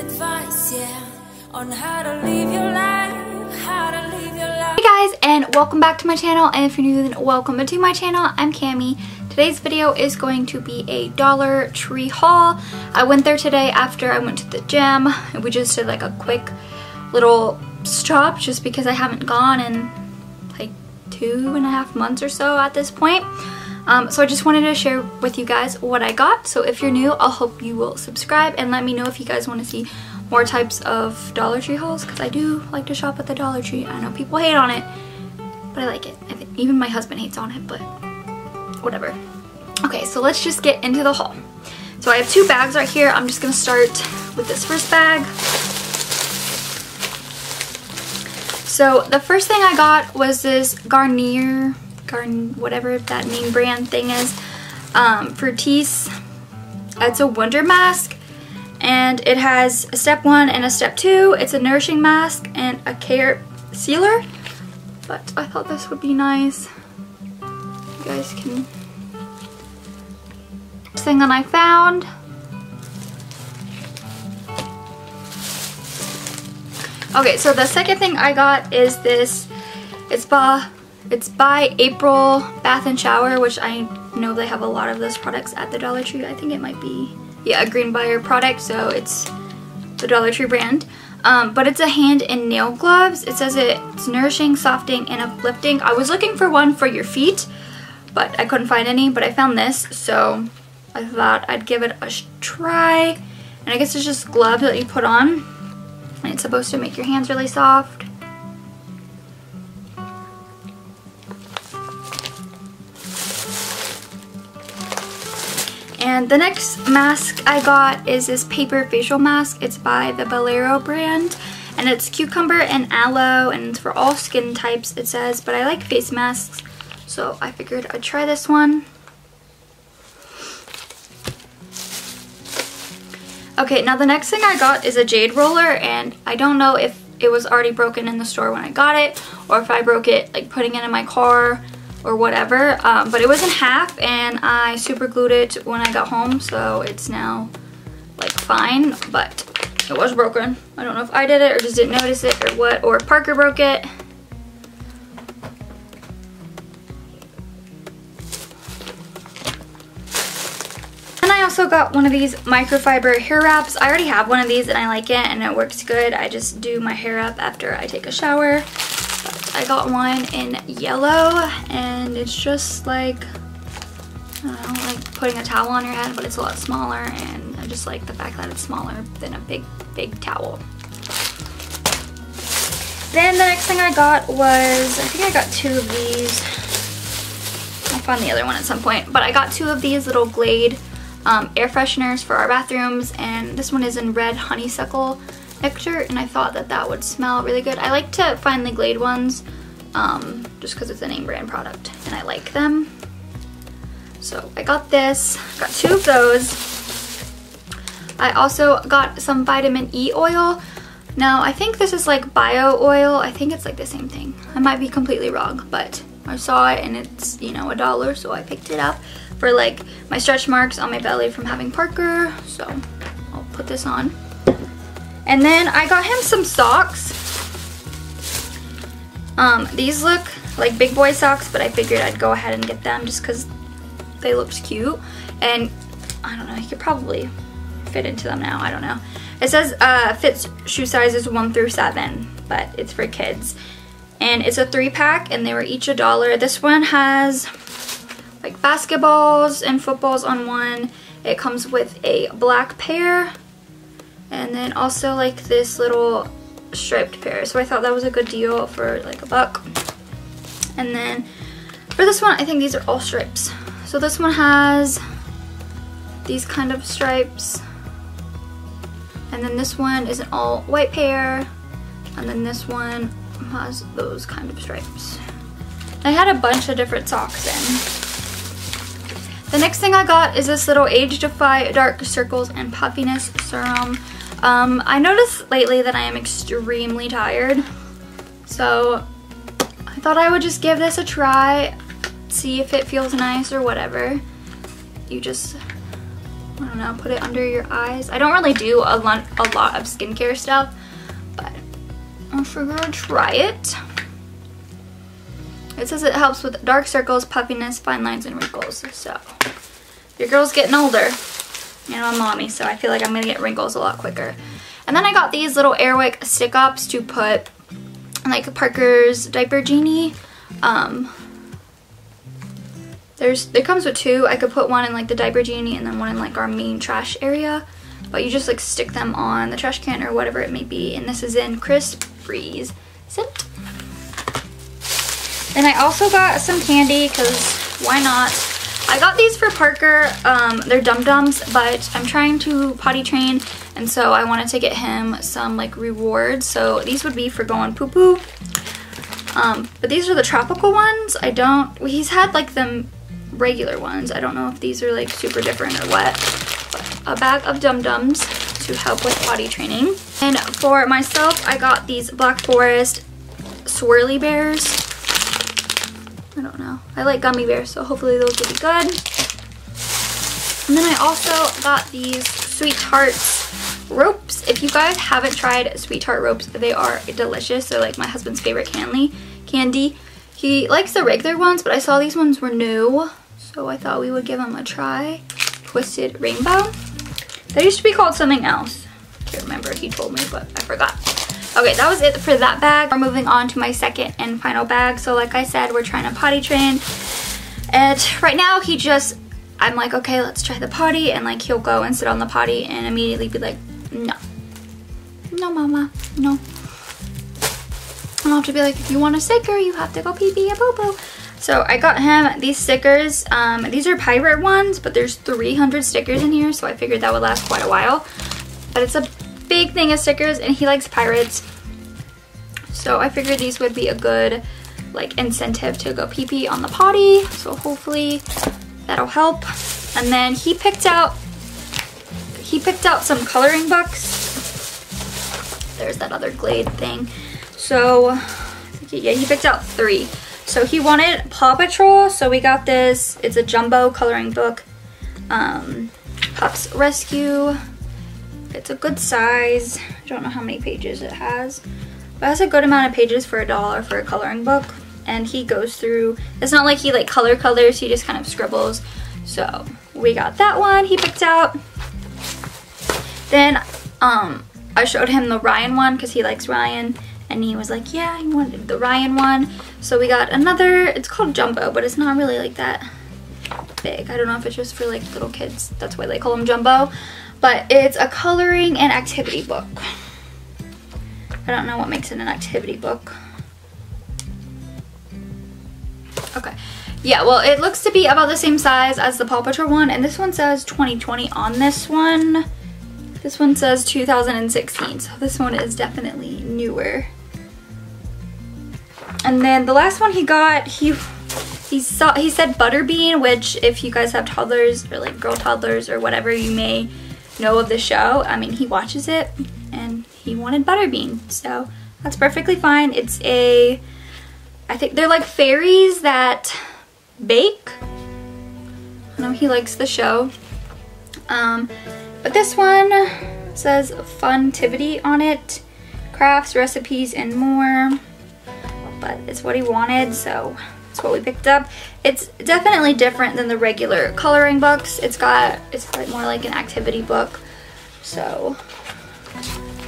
advice, yeah, on how to live your life, how to live your life. Hey guys, and welcome back to my channel. And if you're new, then welcome to my channel. I'm Cammi. Today's video is going to be a Dollar Tree haul. I went there today after I went to the gym. We just did like a quick little stop just because I haven't gone in like two and a half months or so at this point. Um, so I just wanted to share with you guys what I got. So if you're new, I'll hope you will subscribe and let me know if you guys want to see more types of Dollar Tree hauls because I do like to shop at the Dollar Tree. I know people hate on it, but I like it. I even my husband hates on it, but whatever. Okay, so let's just get into the haul. So I have two bags right here. I'm just gonna start with this first bag. So the first thing I got was this Garnier, Garn, whatever that name brand thing is, um, Fructis. It's a Wonder Mask and it has a step one and a step two. It's a nourishing mask and a care sealer. But I thought this would be nice. You guys can thing that I found. Okay, so the second thing I got is this. It's by it's by April Bath and Shower, which I know they have a lot of those products at the Dollar Tree. I think it might be yeah a Greenbrier product, so it's the Dollar Tree brand. Um, but it's a hand and nail gloves. It says it's nourishing, softening, and uplifting. I was looking for one for your feet, but I couldn't find any. But I found this, so I thought I'd give it a try. And I guess it's just gloves that you put on. And it's supposed to make your hands really soft. And the next mask I got is this paper facial mask. It's by the Bolero brand. And it's cucumber and aloe and it's for all skin types it says. But I like face masks. So I figured I'd try this one. Okay, now the next thing I got is a jade roller and I don't know if it was already broken in the store when I got it or if I broke it like putting it in my car or whatever. Um, but it was in half and I super glued it when I got home so it's now like fine but it was broken. I don't know if I did it or just didn't notice it or what or Parker broke it. And I also got one of these microfiber hair wraps. I already have one of these and I like it and it works good. I just do my hair up after I take a shower. I got one in yellow and it's just like, I don't know, like putting a towel on your head, but it's a lot smaller and I just like the fact that it's smaller than a big, big towel. Then the next thing I got was, I think I got two of these. I'll find the other one at some point. But I got two of these little Glade um, air fresheners for our bathrooms and this one is in red honeysuckle nectar and I thought that that would smell really good. I like to find the Glade ones um, just because it's a name brand product and I like them. So I got this, got two of those. I also got some vitamin E oil. Now I think this is like bio oil. I think it's like the same thing. I might be completely wrong, but I saw it and it's, you know, a dollar, so I picked it up for like my stretch marks on my belly from having Parker. So I'll put this on. And then I got him some socks. Um, these look like big boy socks, but I figured I'd go ahead and get them just because they looked cute. And I don't know, he could probably fit into them now, I don't know. It says uh, fits shoe sizes one through seven, but it's for kids. And it's a three pack and they were each a dollar. This one has like basketballs and footballs on one. It comes with a black pair and then also like this little striped pair. So I thought that was a good deal for like a buck. And then for this one, I think these are all stripes. So this one has these kind of stripes. And then this one is an all white pair. And then this one has those kind of stripes. I had a bunch of different socks in. The next thing I got is this little Age Defy Dark Circles and Puffiness Serum. Um, I noticed lately that I am extremely tired. So I thought I would just give this a try, see if it feels nice or whatever. You just I don't know, put it under your eyes. I don't really do a lot, a lot of skincare stuff, but I'm sure gonna try it. It says it helps with dark circles, puffiness, fine lines, and wrinkles. So, your girl's getting older. Know, I'm mommy, so I feel like I'm gonna get wrinkles a lot quicker. And then I got these little Airwick stick-ups to put like Parker's Diaper Genie. Um, there's It comes with two. I could put one in like the Diaper Genie and then one in like our main trash area. But you just like stick them on the trash can or whatever it may be. And this is in Crisp Breeze scent. Then I also got some candy because why not? I got these for Parker. Um, they're Dum Dums, but I'm trying to potty train, and so I wanted to get him some like rewards. So these would be for going poo poo. Um, but these are the tropical ones. I don't. He's had like the regular ones. I don't know if these are like super different or what. But a bag of Dum Dums to help with potty training. And for myself, I got these Black Forest swirly bears. I don't know. I like gummy bears, so hopefully those will be good. And then I also got these SweeTarts ropes. If you guys haven't tried SweeTart ropes, they are delicious. They're like my husband's favorite candy. Candy. He likes the regular ones, but I saw these ones were new, so I thought we would give them a try. Twisted Rainbow. They used to be called something else. I can't remember. He told me, but I forgot. Okay, that was it for that bag. We're moving on to my second and final bag. So like I said, we're trying to potty train. And right now he just, I'm like, okay, let's try the potty. And like he'll go and sit on the potty and immediately be like, no. No, mama, no. I'll have to be like, if you want a sticker, you have to go pee pee a boo boo. So I got him these stickers. Um, these are pirate ones, but there's 300 stickers in here, so I figured that would last quite a while. But it's a big thing of stickers and he likes pirates. So I figured these would be a good like incentive to go pee pee on the potty. So hopefully that'll help. And then he picked out he picked out some coloring books. There's that other Glade thing. So yeah, he picked out three. So he wanted Paw Patrol. So we got this. It's a jumbo coloring book. Um, Pups Rescue, it's a good size. I don't know how many pages it has. But it has a good amount of pages for a dollar for a coloring book. And he goes through, it's not like he like color colors, he just kind of scribbles. So we got that one he picked out. Then um, I showed him the Ryan one because he likes Ryan. And he was like, yeah, he wanted the Ryan one. So we got another, it's called Jumbo, but it's not really like that big. I don't know if it's just for like little kids. That's why they call them Jumbo but it's a coloring and activity book. I don't know what makes it an activity book. Okay. Yeah, well, it looks to be about the same size as the Paw Patrol one, and this one says 2020 on this one. This one says 2016, so this one is definitely newer. And then the last one he got, he he saw he said butterbean, which if you guys have toddlers or like girl toddlers or whatever, you may know of the show. I mean, he watches it and he wanted butterbean. So that's perfectly fine. It's a, I think they're like fairies that bake. I know he likes the show. Um, but this one says Funtivity on it. Crafts, recipes, and more. But it's what he wanted, so that's what we picked up. It's definitely different than the regular coloring books. It's got, it's like more like an activity book. So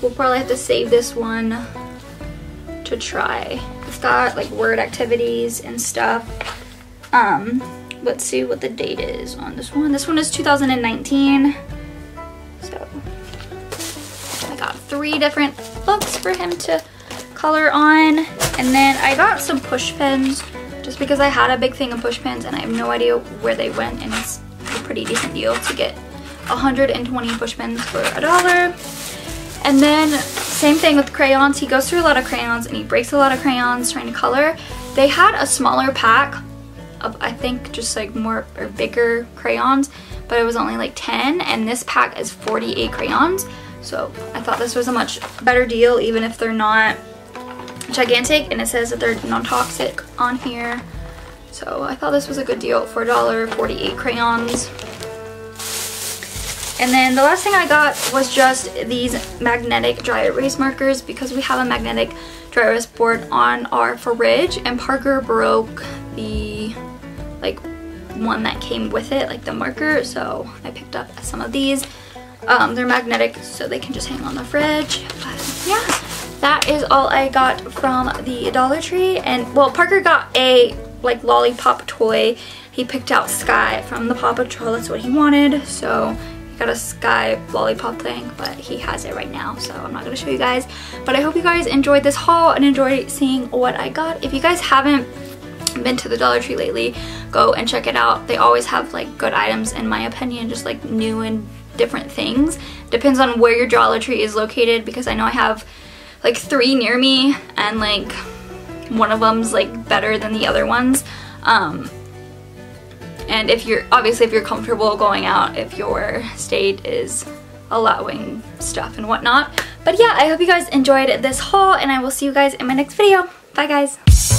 we'll probably have to save this one to try. It's got like word activities and stuff. Um, let's see what the date is on this one. This one is 2019. So I got three different books for him to color on. And then I got some push pens just because I had a big thing of push pens and I have no idea where they went and it's a pretty decent deal to get 120 push pens for a dollar. And then same thing with crayons. He goes through a lot of crayons and he breaks a lot of crayons trying to color. They had a smaller pack of I think just like more or bigger crayons, but it was only like 10 and this pack is 48 crayons. So I thought this was a much better deal even if they're not gigantic and it says that they're non-toxic on here. So I thought this was a good deal for $1.48 crayons. And then the last thing I got was just these magnetic dry erase markers because we have a magnetic dry erase board on our fridge and Parker broke the like one that came with it, like the marker. So I picked up some of these. Um, they're magnetic so they can just hang on the fridge. But yeah, that is all I got from the Dollar Tree. And well, Parker got a like lollipop toy. He picked out Skye from the Paw Patrol. That's what he wanted. So he got a Skye lollipop thing but he has it right now so I'm not going to show you guys but I hope you guys enjoyed this haul and enjoyed seeing what I got if you guys haven't been to the Dollar Tree lately go and check it out they always have like good items in my opinion just like new and different things depends on where your Dollar Tree is located because I know I have like three near me and like one of them's like better than the other ones um and if you're, obviously if you're comfortable going out, if your state is allowing stuff and whatnot. But yeah, I hope you guys enjoyed this haul and I will see you guys in my next video. Bye guys.